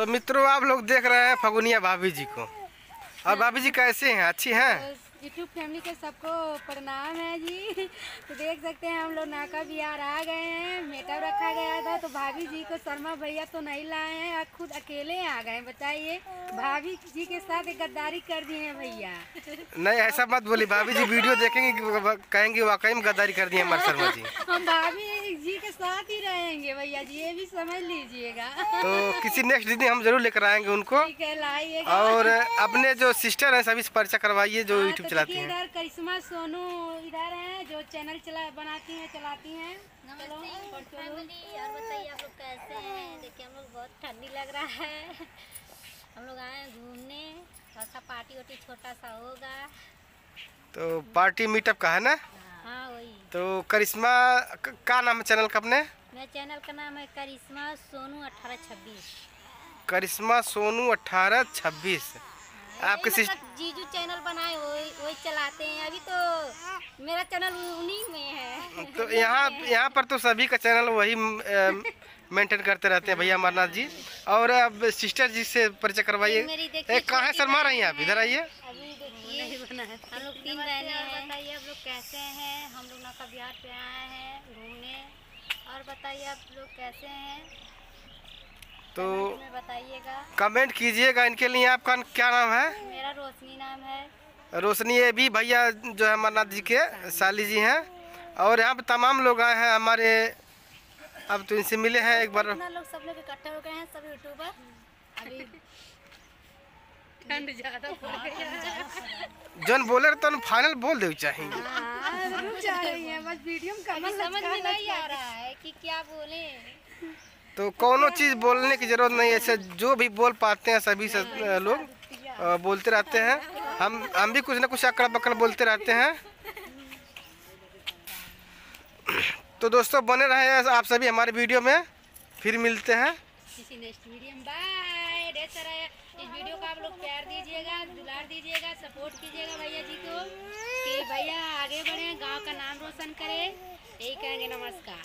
सो मित्रों आप लोग देख रहे हैं फगुनिया भाभी जी को। और भाभी जी कैसे हैं? अच्छी हैं? यूट्यूब फैमिली के सबको प्रणाम है जी। तो देख सकते हैं हम लोग नाका बिहार आ गए हैं मेकअप रखा गया था तो भाभी जी को शर्मा भैया तो नहीं लाए हैं और खुद अकेले आ गए बताइए। भाभी जी के साथ एक गद्दारी कर दिए हैं भैया। नहीं ऐसा मत बोली भाभी जी वीडियो देखेंगे कहेंगे वाकई में गद्दारी कर दी है हमारे शर्मा जी। हम भाभी जी के साथ ही रहेंगे भैया जी ये भी समझ लीजिएगा। तो किसी नेक्स्ट दिन हम ज़रूर लेकर आएँगे उनको। है और अपने जो सिस्टर हैं सभी से परिचय करवाइए जो हाँ, यूट्यूब तो चलाती हैं। इधर करिश्मा सोनू इधर हैं जो चैनल चला बनाती हैं चलाती हैं। चलो, चलो। फैमिली और बताइए आप लोग कैसे हैं? देखिए हम लोग बहुत ठंडी लग रहा है। हम लोग आए घूमने थोड़ा सा पार्टी वार्टी छोटा सा होगा। तो पार्टी मीटअप का है ना? हाँ तो करिश्मा का नाम है चैनल का अपने? मेरे चैनल का नाम है करिश्मा सोनू अठारह छब्बीस। करिश्मा सोनू अठारह छब्बीस। आपके मतलब जीजू चैनल बनाए वही वही चलाते हैं। अभी तो मेरा चैनल उन्हीं में है। तो यहाँ यहाँ पर तो सभी का चैनल वही मेंटेन करते रहते हैं भैया अमरनाथ जी। और अब सिस्टर जी से परिचय करवाइए। कहाँ है? शर्मा रही हैं आप? इधर आइए। हम लोग तीन बहने हैं। बताइए आप लोग कैसे हैं? हम लोग नौका बिहार पे आए हैं घूमने। और बताइए आप लोग कैसे हैं? तो कमेंट बताइएगा। कमेंट कीजिएगा इनके लिए। आपका क्या नाम है? मेरा रोशनी नाम है। रोशनी ये भी भैया जो है अमरनाथ जी के साली जी हैं। और यहाँ पे तमाम लोग आए हैं हमारे अब तो इनसे मिले हैं एक बार। लोग सब लोग इकट्ठे हो गए हैं सब यूट्यूबर अभी ठंड ज़्यादा पड़ गया जोन बोले तो फाइनल बोल दे चाहिए हाँ, रुक जा रही है बस वीडियो में समझ में नहीं आ रहा है कि क्या बोले। तो कोनो चीज़ बोलने की ज़रूरत नहीं है ऐसे जो भी बोल पाते हैं सभी लोग बोलते रहते हैं। हम हम भी कुछ ना कुछ अकड़ बकड़ बोलते रहते हैं। तो दोस्तों, बने रहे आप सभी हमारे वीडियो में। फिर मिलते हैं। किसी नेक्स्ट वीडियो में। बाय इस वीडियो को आप लोग प्यार दीजिएगा, दुलार दीजिएगा सपोर्ट कीजिएगा भैया जी को। कि भैया आगे बढ़े, गाँव का नाम रोशन करें। यही कहेंगे नमस्कार।